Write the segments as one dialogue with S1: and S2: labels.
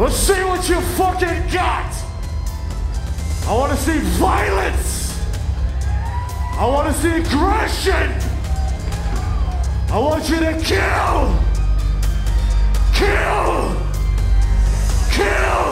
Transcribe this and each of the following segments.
S1: Let's see what you fucking got. I want to see violence. I want to see aggression. I want you to kill. Kill. Kill.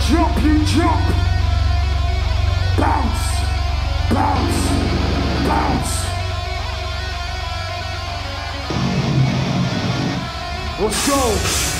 S1: Jump, you jump. Bounce, bounce, bounce. Let's go.